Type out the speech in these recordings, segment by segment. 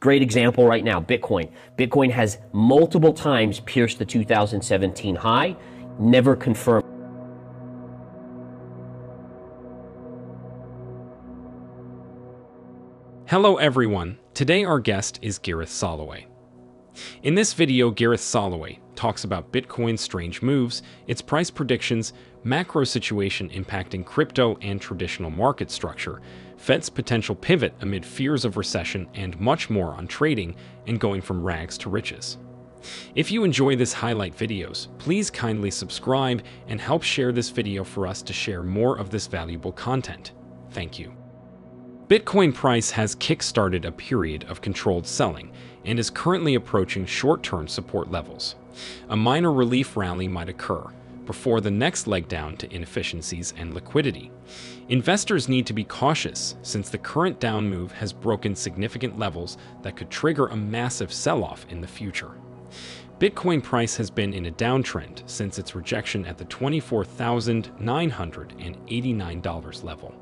Great example right now Bitcoin. Bitcoin has multiple times pierced the 2017 high, never confirmed. Hello everyone. Today our guest is Gareth Soloway. In this video, Gareth Soloway talks about Bitcoin's strange moves, its price predictions, macro situation impacting crypto and traditional market structure, Fed's potential pivot amid fears of recession, and much more on trading and going from rags to riches. If you enjoy this highlight videos, please kindly subscribe and help share this video for us to share more of this valuable content. Thank you. Bitcoin price has kick-started a period of controlled selling and is currently approaching short-term support levels. A minor relief rally might occur before the next leg down to inefficiencies and liquidity. Investors need to be cautious since the current down move has broken significant levels that could trigger a massive sell-off in the future. Bitcoin price has been in a downtrend since its rejection at the $24,989 level.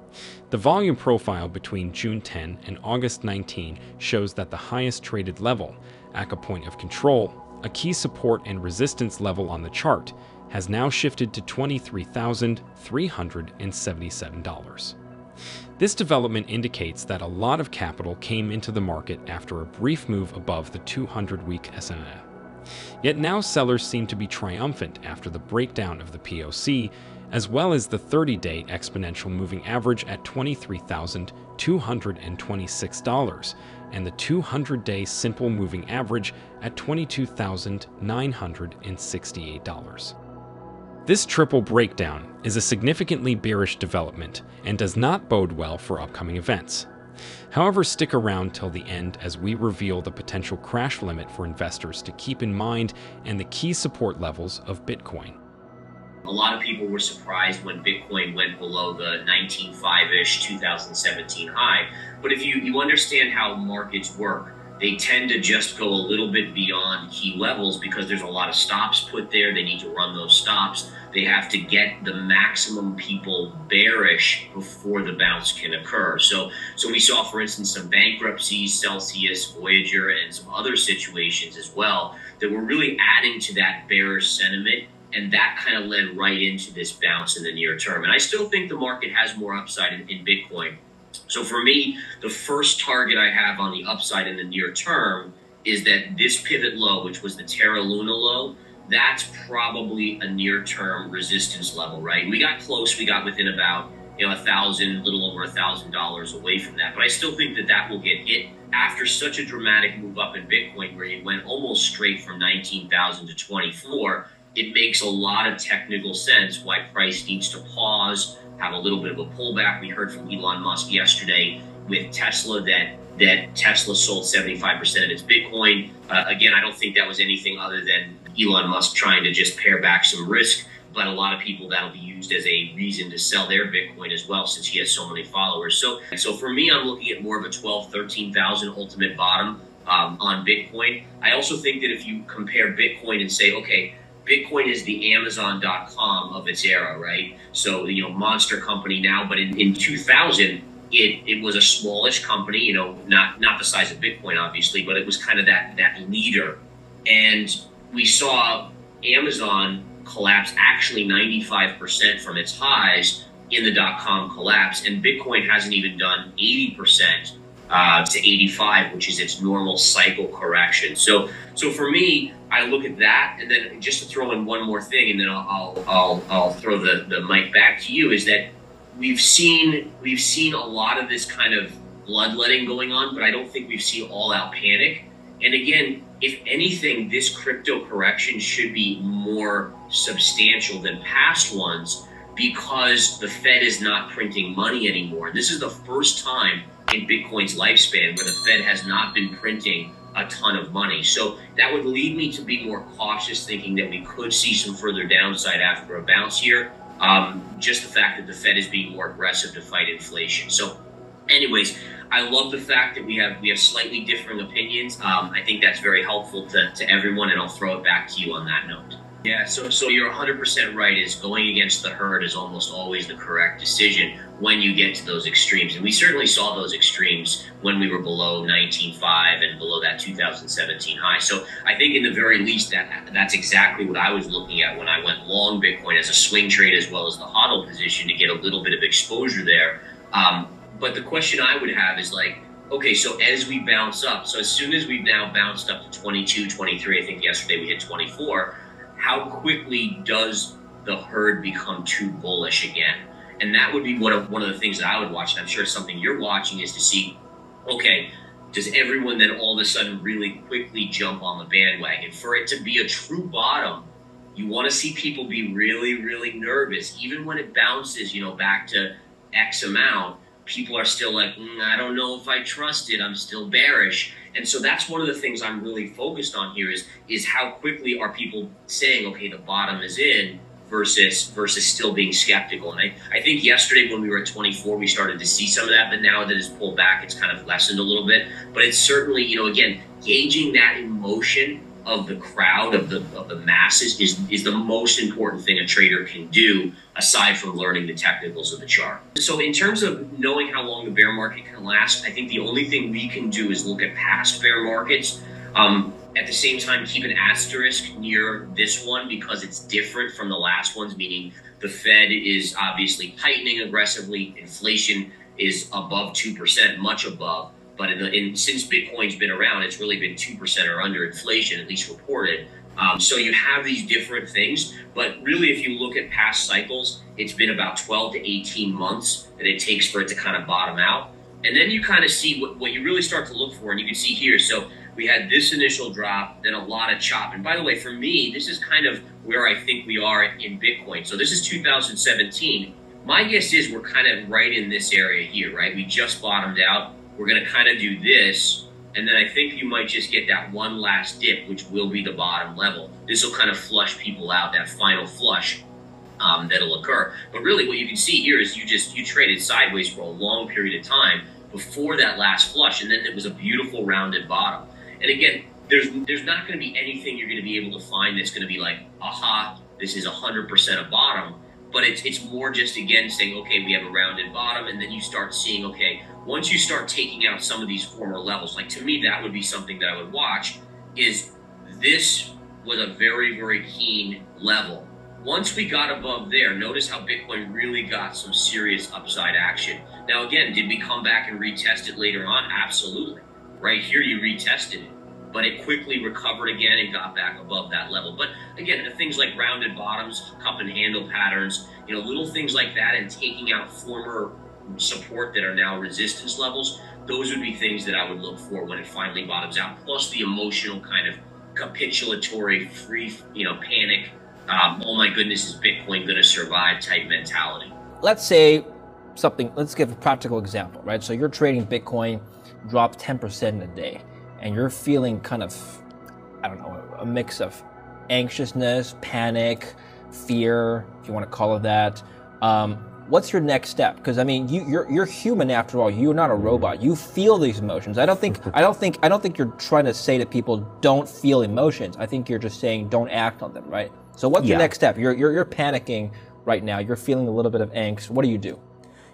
The volume profile between June 10 and August 19 shows that the highest traded level, at a point of control, a key support and resistance level on the chart, has now shifted to $23,377. This development indicates that a lot of capital came into the market after a brief move above the 200-week SMA. Yet now sellers seem to be triumphant after the breakdown of the POC, as well as the 30-day exponential moving average at $23,226 and the 200-day simple moving average at $22,968. This triple breakdown is a significantly bearish development and does not bode well for upcoming events. However, stick around till the end as we reveal the potential crash limit for investors to keep in mind and the key support levels of Bitcoin. A lot of people were surprised when Bitcoin went below the 19.5-ish 2017 high. But if you, you understand how markets work, they tend to just go a little bit beyond key levels because there's a lot of stops put there. They need to run those stops. They have to get the maximum people bearish before the bounce can occur. So, so we saw, for instance, some bankruptcies, Celsius, Voyager, and some other situations as well that were really adding to that bearish sentiment. And that kind of led right into this bounce in the near term. And I still think the market has more upside in, in Bitcoin. So for me, the first target I have on the upside in the near term is that this pivot low, which was the Terra Luna low, that's probably a near term resistance level, right? We got close. We got within about you know a thousand, little over a thousand dollars away from that. But I still think that that will get hit after such a dramatic move up in Bitcoin, where it went almost straight from nineteen thousand to twenty four. It makes a lot of technical sense why price needs to pause have a little bit of a pullback. We heard from Elon Musk yesterday with Tesla that that Tesla sold 75% of its Bitcoin. Uh, again, I don't think that was anything other than Elon Musk trying to just pare back some risk. But a lot of people that'll be used as a reason to sell their Bitcoin as well, since he has so many followers. So, so for me, I'm looking at more of a 12, 13,000 ultimate bottom um, on Bitcoin. I also think that if you compare Bitcoin and say, okay, Bitcoin is the Amazon.com of its era, right? So, you know, monster company now, but in, in 2000, it, it was a smallish company, you know, not, not the size of Bitcoin, obviously, but it was kind of that, that leader. And we saw Amazon collapse actually 95% from its highs in the dot com collapse, and Bitcoin hasn't even done 80% uh, to 85, which is its normal cycle correction. So, so for me, I look at that, and then just to throw in one more thing, and then I'll I'll, I'll, I'll throw the, the mic back to you, is that we've seen we've seen a lot of this kind of bloodletting going on, but I don't think we've seen all out panic. And again, if anything, this crypto correction should be more substantial than past ones because the Fed is not printing money anymore. This is the first time in Bitcoin's lifespan where the Fed has not been printing a ton of money. So that would lead me to be more cautious, thinking that we could see some further downside after a bounce here. Um, just the fact that the Fed is being more aggressive to fight inflation. So, anyways, I love the fact that we have we have slightly differing opinions. Um, I think that's very helpful to, to everyone, and I'll throw it back to you on that note. Yeah, so so you're 100% right. Is going against the herd is almost always the correct decision when you get to those extremes, and we certainly saw those extremes when we were below 19.5 and below that 2017 high. So I think, in the very least, that that's exactly what I was looking at when I went long Bitcoin as a swing trade as well as the hodl position to get a little bit of exposure there. Um, but the question I would have is like, okay, so as we bounce up, so as soon as we've now bounced up to 22, 23, I think yesterday we hit 24 how quickly does the herd become too bullish again? And that would be one of one of the things that I would watch, and I'm sure something you're watching is to see, okay, does everyone then all of a sudden really quickly jump on the bandwagon? For it to be a true bottom, you want to see people be really, really nervous, even when it bounces, you know, back to X amount. People are still like, mm, I don't know if I trust it. I'm still bearish. And so that's one of the things I'm really focused on here is is how quickly are people saying, okay, the bottom is in versus versus still being skeptical. And I, I think yesterday when we were at 24, we started to see some of that, but now that it's pulled back, it's kind of lessened a little bit. But it's certainly, you know, again, gauging that emotion of the crowd of the of the masses is is the most important thing a trader can do aside from learning the technicals of the chart. So in terms of knowing how long the bear market can last, I think the only thing we can do is look at past bear markets. Um, at the same time, keep an asterisk near this one because it's different from the last ones, meaning the Fed is obviously tightening aggressively, inflation is above 2%, much above. But in the, in, since Bitcoin's been around, it's really been 2% or under inflation, at least reported. Um, so you have these different things. But really, if you look at past cycles, it's been about 12 to 18 months that it takes for it to kind of bottom out. And then you kind of see what, what you really start to look for. And you can see here. So we had this initial drop, then a lot of chop. And by the way, for me, this is kind of where I think we are in Bitcoin. So this is 2017. My guess is we're kind of right in this area here, right? We just bottomed out we're going to kind of do this. And then I think you might just get that one last dip, which will be the bottom level. This will kind of flush people out, that final flush um, that'll occur. But really what you can see here is you just, you traded sideways for a long period of time before that last flush. And then it was a beautiful rounded bottom. And again, there's, there's not going to be anything you're going to be able to find that's going to be like, aha, this is 100% a bottom. But it's, it's more just, again, saying, okay, we have a rounded bottom. And then you start seeing, okay, once you start taking out some of these former levels, like to me, that would be something that I would watch, is this was a very, very keen level. Once we got above there, notice how Bitcoin really got some serious upside action. Now, again, did we come back and retest it later on? Absolutely. Right here, you retested it, but it quickly recovered again and got back above that level. But again, things like rounded bottoms, cup and handle patterns, you know, little things like that, and taking out former support that are now resistance levels, those would be things that I would look for when it finally bottoms out. Plus the emotional kind of capitulatory, free, you know, panic. Um, oh my goodness, is Bitcoin going to survive type mentality? Let's say something. Let's give a practical example, right? So you're trading Bitcoin, drop 10% in a day, and you're feeling kind of, I don't know, a mix of anxiousness, panic, fear, if you want to call it that. Um, what's your next step? Because I mean, you, you're you're human after all. You're not a robot. You feel these emotions. I don't think I don't think I don't think you're trying to say to people don't feel emotions. I think you're just saying don't act on them, right? So what's yeah. your next step? You're, you're you're panicking right now. You're feeling a little bit of angst. What do you do?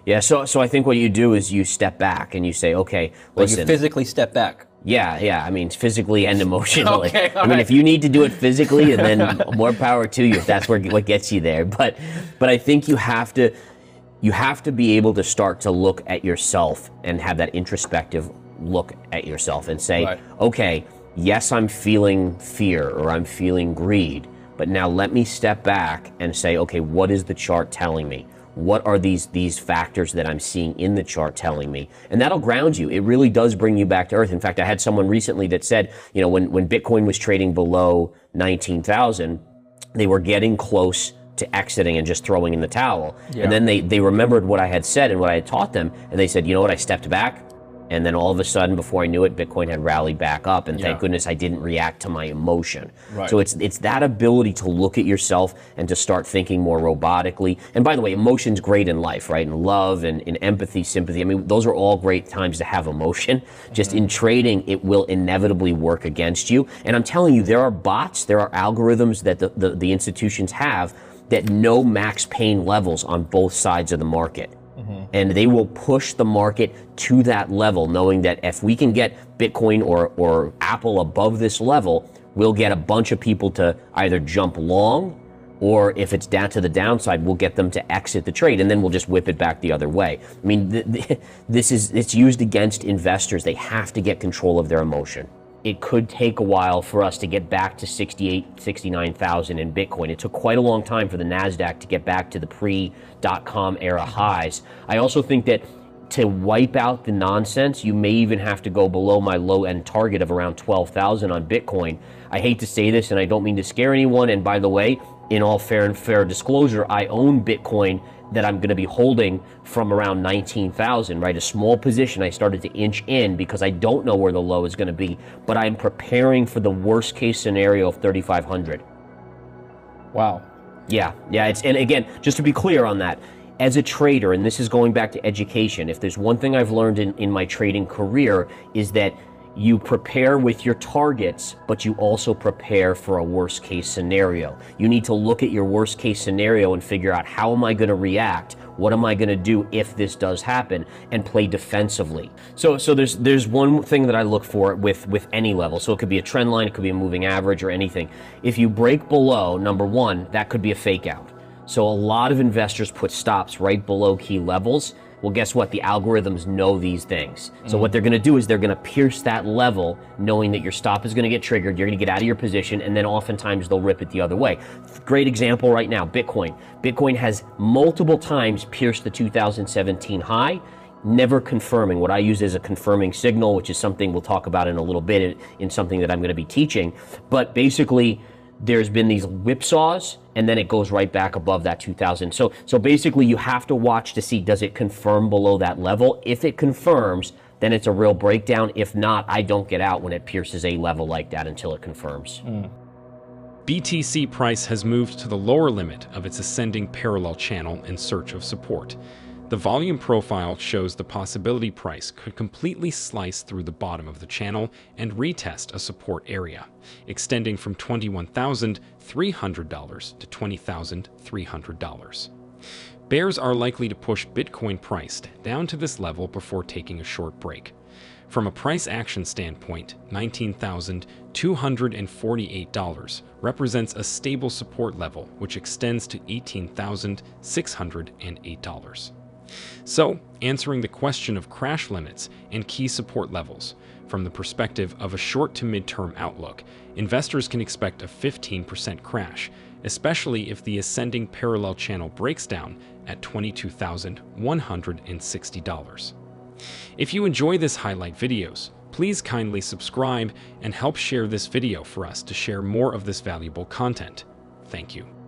Yeah, so so I think what you do is you step back and you say, okay, listen. Like you physically step back. Yeah, yeah. I mean, physically and emotionally. okay, I mean, if you need to do it physically, and then more power to you if that's where what gets you there. But, but I think you have to you have to be able to start to look at yourself and have that introspective look at yourself and say, right. okay, yes, I'm feeling fear or I'm feeling greed, but now let me step back and say, okay, what is the chart telling me? What are these these factors that I'm seeing in the chart telling me? And that'll ground you. It really does bring you back to earth. In fact, I had someone recently that said, you know, when, when Bitcoin was trading below 19,000, they were getting close to exiting and just throwing in the towel. Yeah. And then they, they remembered what I had said and what I had taught them, and they said, you know what, I stepped back And then all of a sudden, before I knew it, Bitcoin had rallied back up. And thank Yeah. goodness I didn't react to my emotion. Right. So it's it's that ability to look at yourself and to start thinking more robotically. And by the way, emotion's great in life, right? And love and, and empathy, sympathy. I mean, those are all great times to have emotion. Mm-hmm. Just in trading, it will inevitably work against you. And I'm telling you, there are bots, there are algorithms that the, the, the institutions have that know max pain levels on both sides of the market. Mm-hmm. And they will push the market to that level, knowing that if we can get Bitcoin or, or Apple above this level, we'll get a bunch of people to either jump long or if it's down to the downside, we'll get them to exit the trade and then we'll just whip it back the other way. I mean, th- th- this is it's used against investors. They have to get control of their emotion. It could take a while for us to get back to 68, 69,000 in Bitcoin. It took quite a long time for the Nasdaq to get back to the pre-dot-com era mm-hmm. highs. I also think that to wipe out the nonsense, you may even have to go below my low end target of around 12,000 on Bitcoin. I hate to say this and I don't mean to scare anyone. And by the way, in all fair and fair disclosure, I own Bitcoin that I'm going to be holding from around 19,000, right? A small position I started to inch in because I don't know where the low is going to be, but I'm preparing for the worst case scenario of 3,500. Wow. Yeah, yeah. It's and again, just to be clear on that, as a trader, and this is going back to education, if there's one thing I've learned in, in my trading career is that you prepare with your targets, but you also prepare for a worst case scenario. You need to look at your worst case scenario and figure out how am I going to react? What am I going to do if this does happen and play defensively? So so there's there's one thing that I look for with with any level. So it could be a trend line, it could be a moving average or anything. If you break below number 1, that could be a fake out. So a lot of investors put stops right below key levels. Well, guess what? The algorithms know these things. So what they're going to do is they're going to pierce that level, knowing that your stop is going to get triggered. You're going to get out of your position, and then oftentimes they'll rip it the other way. Great example right now: Bitcoin. Bitcoin has multiple times pierced the 2017 high never confirming what I use as a confirming signal, which is something we'll talk about in a little bit in, in something that I'm going to be teaching. But basically, there's been these whipsaws and then it goes right back above that 2000 so so basically you have to watch to see does it confirm below that level? If it confirms then it's a real breakdown. If not i don't get out when it pierces a level like that until it confirms. BTC price has moved to the lower limit of its ascending parallel channel in search of support. The volume profile shows the possibility price could completely slice through the bottom of the channel and retest a support area, extending from $21,300 to $20,300. Bears are likely to push Bitcoin priced down to this level before taking a short break. From a price action standpoint, $19,248 represents a stable support level which extends to $18,608. So, answering the question of crash limits and key support levels, from the perspective of a short to mid-term outlook, investors can expect a 15% crash, especially if the ascending parallel channel breaks down at $22,160. If you enjoy this highlight videos, please kindly subscribe and help share this video for us to share more of this valuable content. Thank you.